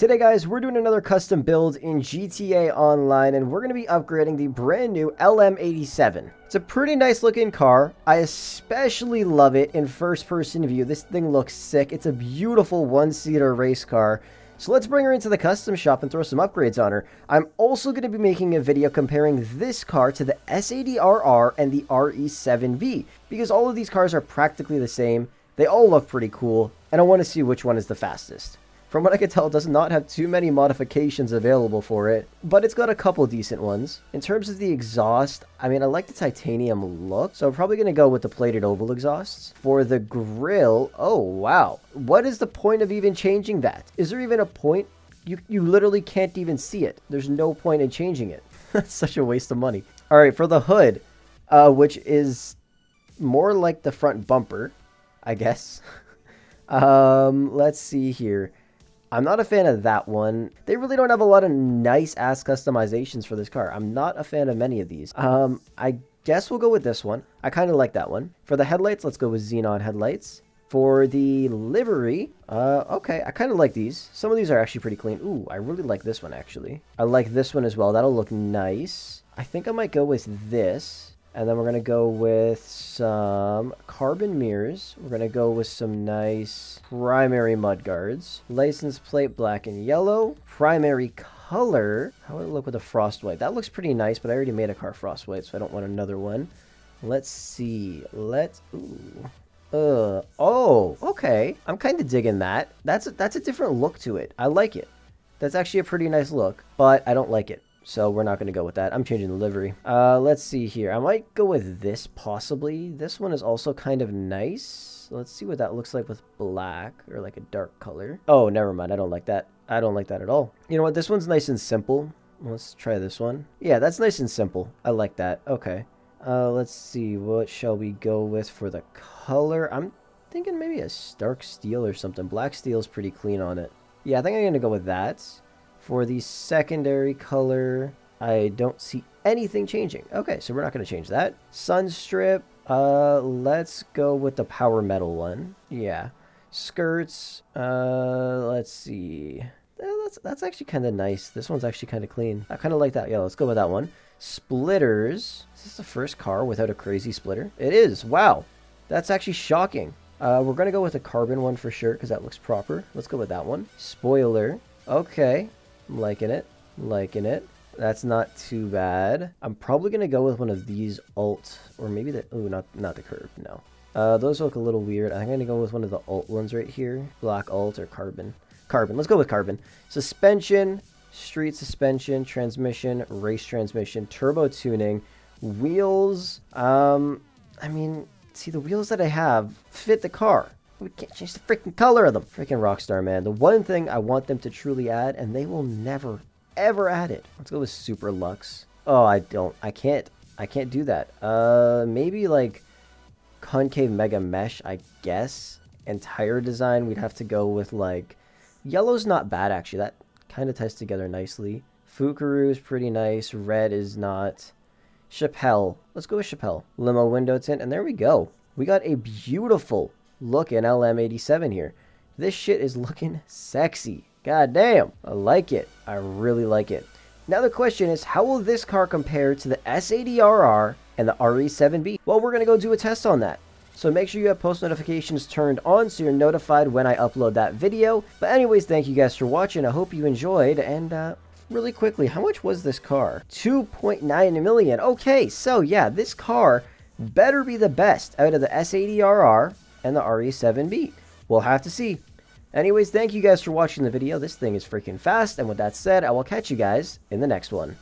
Today guys, we're doing another custom build in GTA Online and we're going to be upgrading the brand new LM87. It's a pretty nice looking car. I especially love it in first person view. This thing looks sick. It's a beautiful one-seater race car. So let's bring her into the custom shop and throw some upgrades on her. I'm also going to be making a video comparing this car to the S80RR and the RE7B because all of these cars are practically the same. They all look pretty cool and I want to see which one is the fastest. From what I can tell, it does not have too many modifications available for it, but it's got a couple decent ones. In terms of the exhaust, I mean, I like the titanium look, so I'm probably going to go with the plated oval exhausts. For the grill, oh wow, what is the point of even changing that? Is there even a point? You, you literally can't even see it. There's no point in changing it. That's such a waste of money. All right, for the hood, uh, which is more like the front bumper, I guess. um, let's see here. I'm not a fan of that one. They really don't have a lot of nice ass customizations for this car. I'm not a fan of many of these. Um, I guess we'll go with this one. I kind of like that one. For the headlights, let's go with xenon headlights. For the livery, uh, okay, I kind of like these. Some of these are actually pretty clean. Ooh, I really like this one, actually. I like this one as well. That'll look nice. I think I might go with this. And then we're going to go with some carbon mirrors. We're going to go with some nice primary mudguards. License plate black and yellow. Primary color. How would it look with a frost white? That looks pretty nice, but I already made a car frost white, so I don't want another one. Let's see. Let's... Ooh. Uh, oh, okay. I'm kind of digging that. That's a, that's a different look to it. I like it. That's actually a pretty nice look, but I don't like it. So we're not going to go with that. I'm changing the livery. Uh, let's see here. I might go with this possibly. This one is also kind of nice. Let's see what that looks like with black or like a dark color. Oh, never mind. I don't like that. I don't like that at all. You know what? This one's nice and simple. Let's try this one. Yeah, that's nice and simple. I like that. Okay. Uh, let's see. What shall we go with for the color? I'm thinking maybe a stark steel or something. Black steel is pretty clean on it. Yeah, I think I'm going to go with that. For the secondary color, I don't see anything changing. Okay, so we're not going to change that. Sunstrip, uh, let's go with the power metal one. Yeah. Skirts, uh, let's see. that's, that's actually kind of nice. This one's actually kind of clean. I kind of like that. Yeah, let's go with that one. Splitters. Is this the first car without a crazy splitter? It is. Wow. That's actually shocking. Uh, we're going to go with a carbon one for sure because that looks proper. Let's go with that one. Spoiler. Okay. I'm liking it. Liking it. That's not too bad. I'm probably going to go with one of these alt, or maybe the, oh, not, not the curve, no. Uh, those look a little weird. I'm going to go with one of the alt ones right here. Black alt or carbon. Carbon. Let's go with carbon. Suspension, street suspension, transmission, race transmission, turbo tuning, wheels. Um, I mean, see, the wheels that I have fit the car. We can't change the freaking color of them. Freaking Rockstar, man. The one thing I want them to truly add, and they will never, ever add it. Let's go with Super Lux. Oh, I don't. I can't. I can't do that. Uh, maybe like concave mega mesh, I guess. Entire design, we'd have to go with like yellow's not bad actually. That kind of ties together nicely. Fukuru is pretty nice. Red is not. Chappelle. Let's go with Chappelle. Limo window tint, and there we go. We got a beautiful looking LM87 here. This shit is looking sexy. God damn. I like it. I really like it. Now the question is, how will this car compare to the S80RR and the RE7B? Well, we're going to go do a test on that. So make sure you have post notifications turned on so you're notified when I upload that video. But anyways, thank you guys for watching. I hope you enjoyed. And uh, really quickly, how much was this car? 2.9 million. Okay, so yeah, this car better be the best out of the S80RR and the RE7B. We'll have to see. Anyways, thank you guys for watching the video. This thing is freaking fast. And with that said, I will catch you guys in the next one.